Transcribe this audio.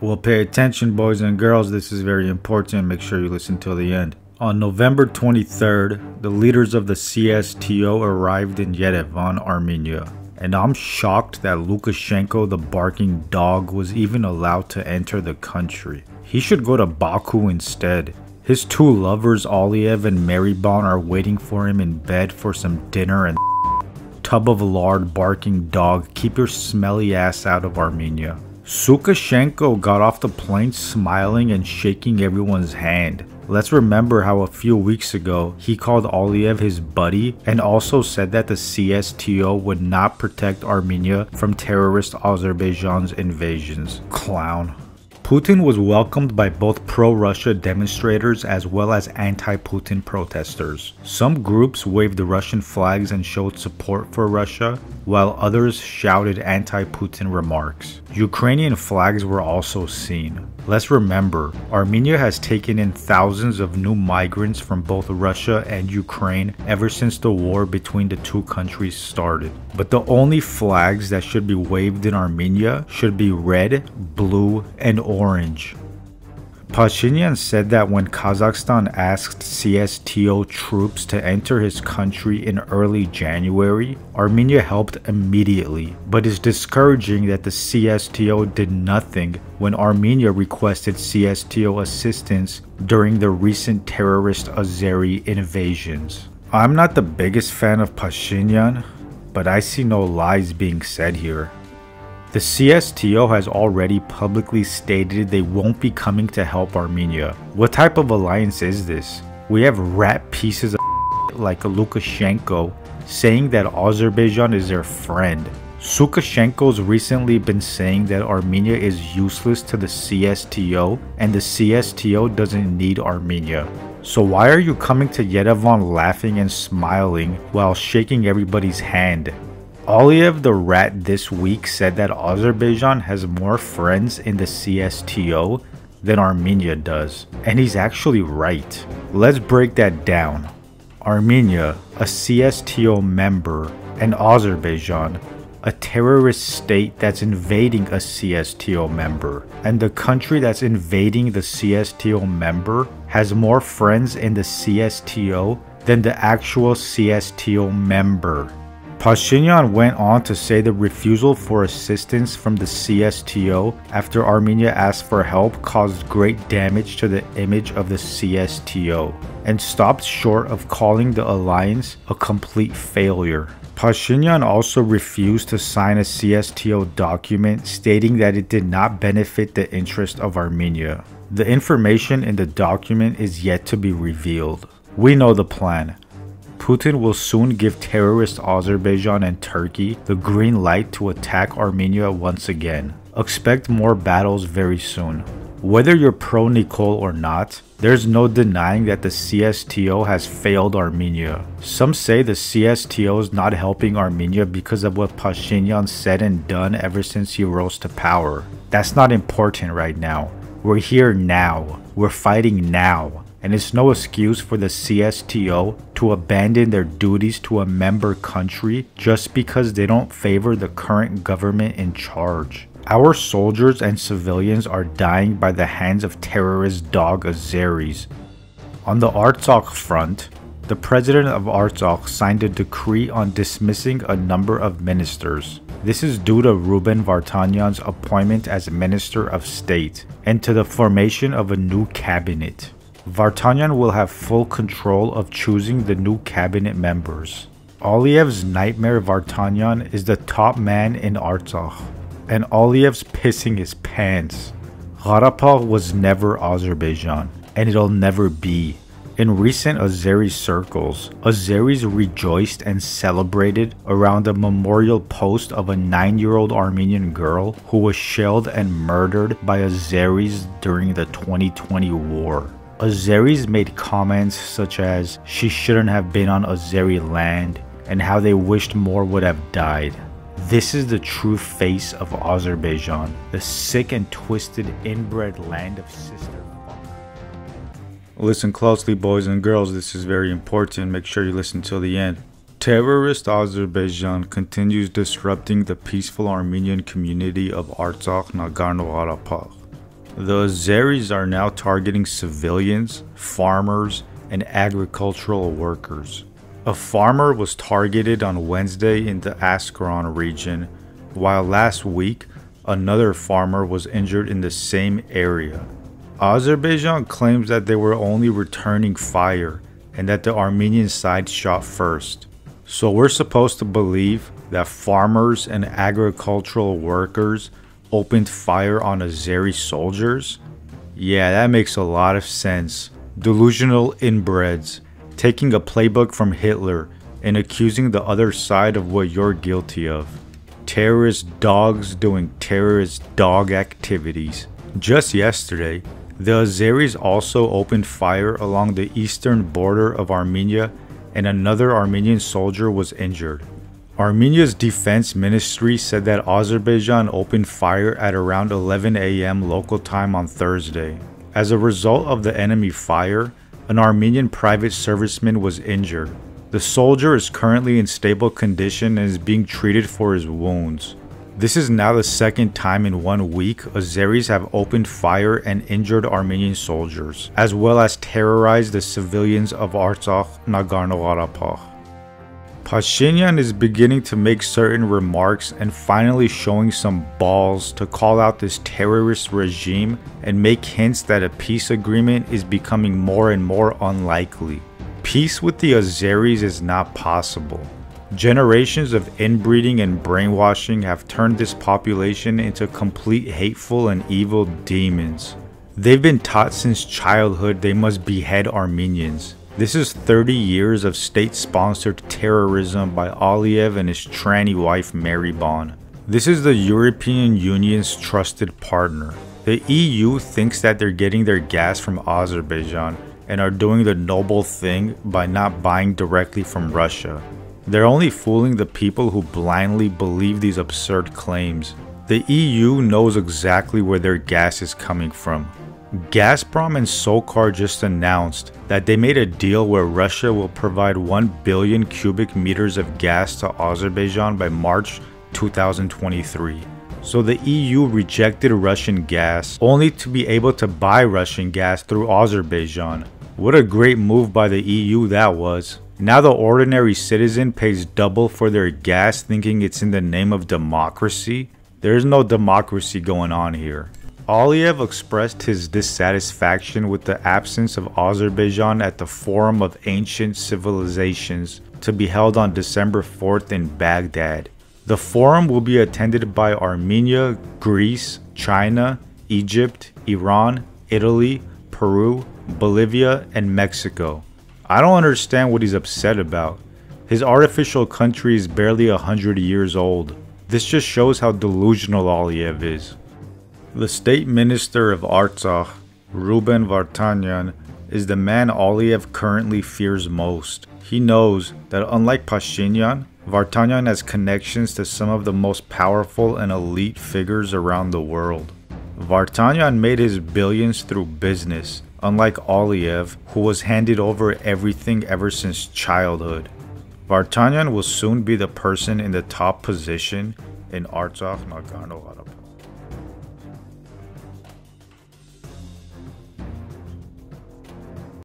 Well, pay attention, boys and girls. This is very important. Make sure you listen till the end. On November 23rd, the leaders of the CSTO arrived in Yerevan, Armenia. And I'm shocked that Lukashenko, the barking dog, was even allowed to enter the country. He should go to Baku instead. His two lovers, Aliyev and Mehriban, are waiting for him in bed for some dinner and tub of lard barking dog, keep your smelly ass out of Armenia. Sukashenko got off the plane smiling and shaking everyone's hand. Let's remember how a few weeks ago he called Aliyev his buddy and also said that the CSTO would not protect Armenia from terrorist Azerbaijan's invasions. Clown. Putin was welcomed by both pro-Russia demonstrators as well as anti-Putin protesters. Some groups waved the Russian flags and showed support for Russia, while others shouted anti-Putin remarks. Ukrainian flags were also seen. Let's remember, Armenia has taken in thousands of new migrants from both Russia and Ukraine ever since the war between the two countries started. But the only flags that should be waved in Armenia should be red, blue, and orange. Pashinyan said that when Kazakhstan asked CSTO troops to enter his country in early January, Armenia helped immediately, but it's discouraging that the CSTO did nothing when Armenia requested CSTO assistance during the recent terrorist Azeri invasions. I'm not the biggest fan of Pashinyan, but I see no lies being said here. The CSTO has already publicly stated they won't be coming to help Armenia. What type of alliance is this? We have rat pieces of like Lukashenko saying that Azerbaijan is their friend. Sukashenko's recently been saying that Armenia is useless to the CSTO and the CSTO doesn't need Armenia. So why are you coming to Yerevan laughing and smiling while shaking everybody's hand? Aliyev the Rat this week said that Azerbaijan has more friends in the CSTO than Armenia does, and he's actually right. Let's break that down. Armenia, a CSTO member, and Azerbaijan, a terrorist state that's invading a CSTO member. And the country that's invading the CSTO member has more friends in the CSTO than the actual CSTO member. Pashinyan went on to say the refusal for assistance from the CSTO after Armenia asked for help caused great damage to the image of the CSTO and stopped short of calling the alliance a complete failure. Pashinyan also refused to sign a CSTO document stating that it did not benefit the interest of Armenia. The information in the document is yet to be revealed. We know the plan. Putin will soon give terrorist Azerbaijan and Turkey the green light to attack Armenia once again. Expect more battles very soon. Whether you're pro Nikol or not, there's no denying that the CSTO has failed Armenia. Some say the CSTO is not helping Armenia because of what Pashinyan said and done ever since he rose to power. That's not important right now. We're here now. We're fighting now and it's no excuse for the CSTO to abandon their duties to a member country just because they don't favor the current government in charge. Our soldiers and civilians are dying by the hands of terrorist dog Azeris. On the Artsakh front, the president of Artsakh signed a decree on dismissing a number of ministers. This is due to Ruben Vardanyan's appointment as Minister of State and to the formation of a new cabinet. Vardanyan will have full control of choosing the new cabinet members. Aliyev's nightmare Vardanyan is the top man in Artsakh, and Aliyev's pissing his pants. Gharabagh was never Azerbaijan, and it'll never be. In recent Azeri circles, Azeris rejoiced and celebrated around a memorial post of a 9-year-old Armenian girl who was shelled and murdered by Azeris during the 2020 war. Azeris made comments such as she shouldn't have been on Azeri land and how they wished more would have died. This is the true face of Azerbaijan, the sick and twisted inbred land of sister. Listen closely, boys and girls, this is very important. Make sure you listen till the end. Terrorist Azerbaijan continues disrupting the peaceful Armenian community of Artsakh Nagorno Karabakh. The Azeris are now targeting civilians, farmers, and agricultural workers. A farmer was targeted on Wednesday in the Askeran region, while last week another farmer was injured in the same area. Azerbaijan claims that they were only returning fire and that the Armenian side shot first. So we're supposed to believe that farmers and agricultural workers opened fire on Azeri soldiers? Yeah, that makes a lot of sense. Delusional inbreds, taking a playbook from Hitler and accusing the other side of what you're guilty of. Terrorist dogs doing terrorist dog activities. Just yesterday, the Azeris also opened fire along the eastern border of Armenia and another Armenian soldier was injured. Armenia's defense ministry said that Azerbaijan opened fire at around 11 a.m. local time on Thursday. As a result of the enemy fire, an Armenian private serviceman was injured. The soldier is currently in stable condition and is being treated for his wounds. This is now the second time in one week Azeris have opened fire and injured Armenian soldiers, as well as terrorized the civilians of Artsakh, Nagorno-Karabakh. Pashinyan is beginning to make certain remarks and finally showing some balls to call out this terrorist regime and make hints that a peace agreement is becoming more and more unlikely. Peace with the Azeris is not possible. Generations of inbreeding and brainwashing have turned this population into complete hateful and evil demons. They've been taught since childhood they must behead Armenians. This is 30 years of state-sponsored terrorism by Aliyev and his tranny wife Mehriban. This is the European Union's trusted partner. The EU thinks that they're getting their gas from Azerbaijan and are doing the noble thing by not buying directly from Russia. They're only fooling the people who blindly believe these absurd claims. The EU knows exactly where their gas is coming from. Gazprom and SOCAR just announced that they made a deal where Russia will provide 1 billion cubic meters of gas to Azerbaijan by March 2023. So the EU rejected Russian gas only to be able to buy Russian gas through Azerbaijan. What a great move by the EU that was. Now the ordinary citizen pays double for their gas thinking it's in the name of democracy. There's no democracy going on here. Aliyev expressed his dissatisfaction with the absence of Azerbaijan at the Forum of Ancient Civilizations to be held on December 4th in Baghdad. The forum will be attended by Armenia, Greece, China, Egypt, Iran, Italy, Peru, Bolivia, and Mexico. I don't understand what he's upset about. His artificial country is barely a hundred years old. This just shows how delusional Aliyev is. The state minister of Artsakh, Ruben Vardanyan, is the man Aliyev currently fears most. He knows that unlike Pashinyan, Vardanyan has connections to some of the most powerful and elite figures around the world. Vardanyan made his billions through business, unlike Aliyev, who was handed over everything ever since childhood. Vardanyan will soon be the person in the top position in Artsakh Nagorno-Karabakh.